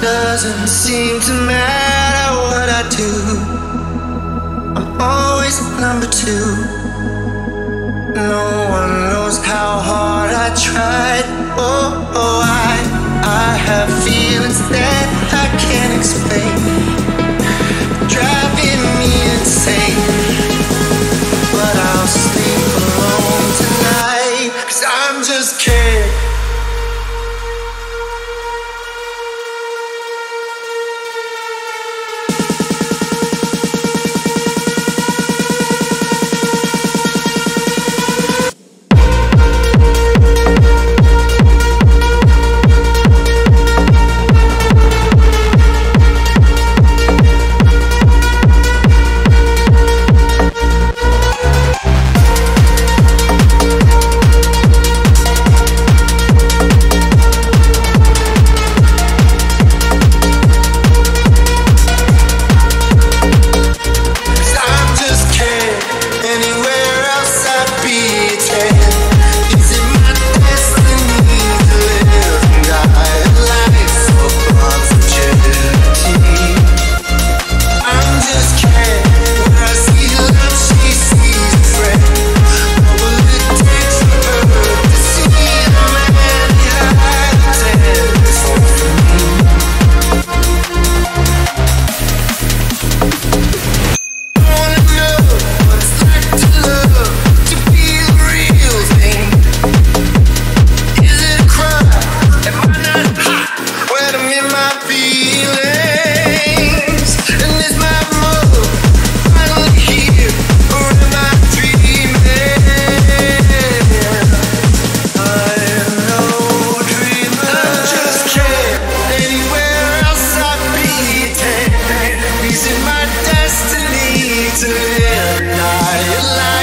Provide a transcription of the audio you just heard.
doesn't seem to matter what I do. I'm always number two. No one knows how hard I tried. Oh, oh I, I have feelings that. Yeah.